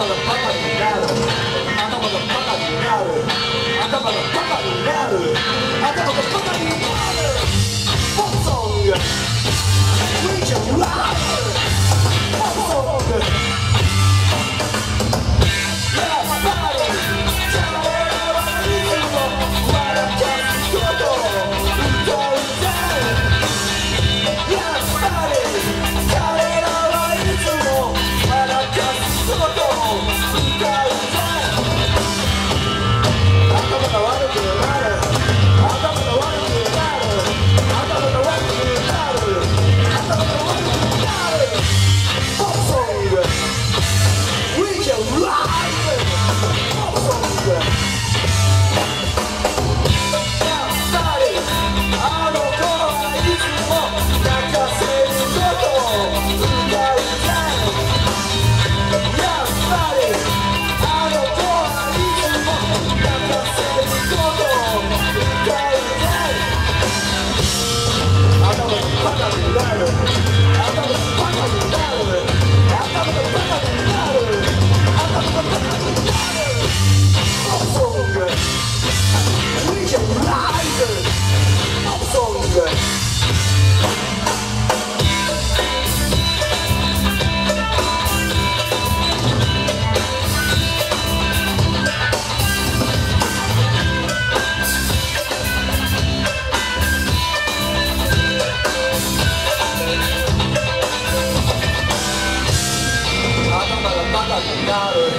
頭のパパになる。頭がバカになる。頭のパパになる。Yeah.